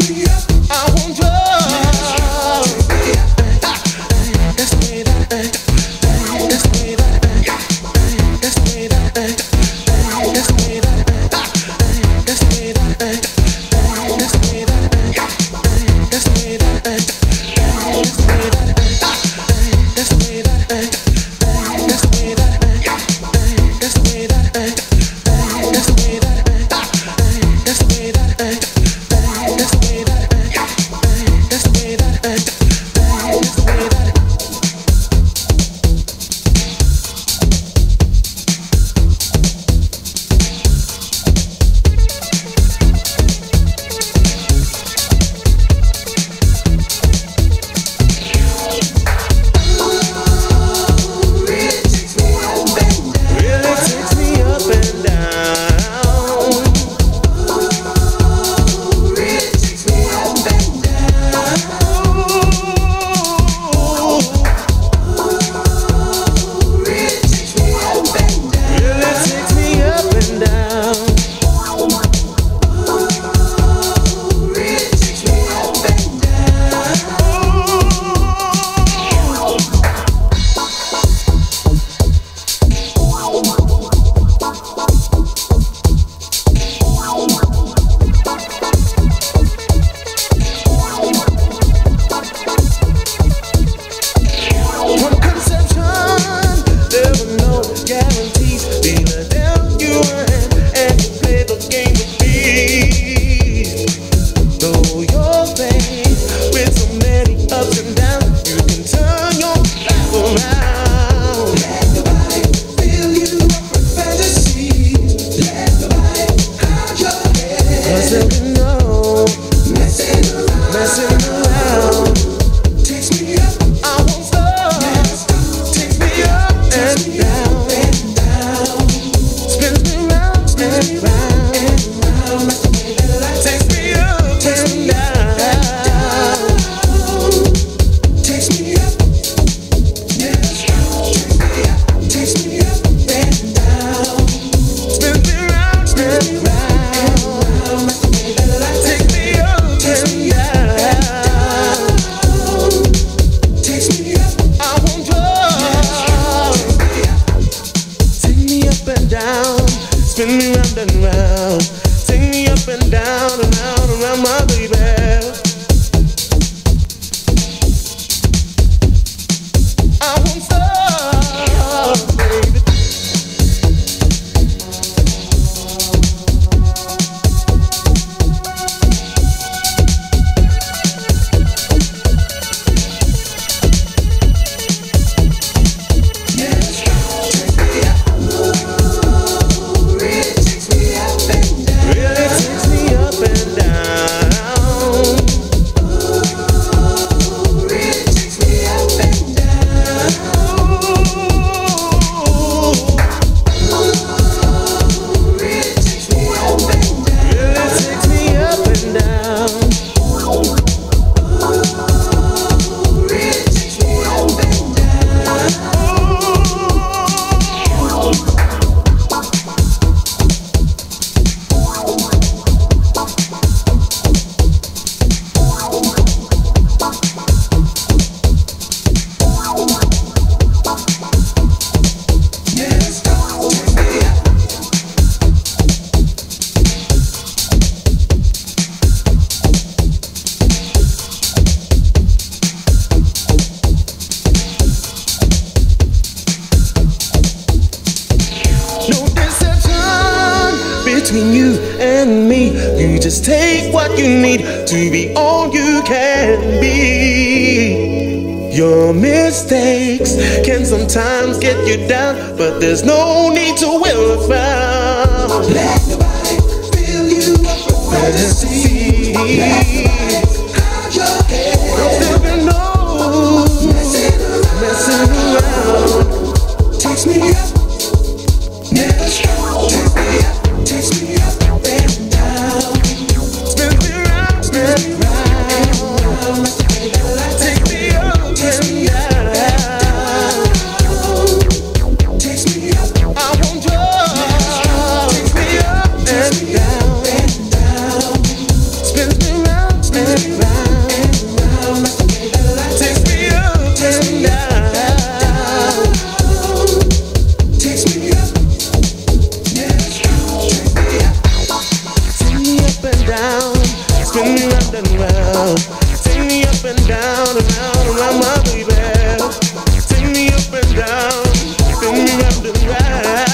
me up, I won't show your what you need to be all you can be. Your mistakes can sometimes get you down, but there's no need to will around. Let nobody fill you up with fantasy. Take me up and down and round and round, my baby. Take me up and down, spin me round and round.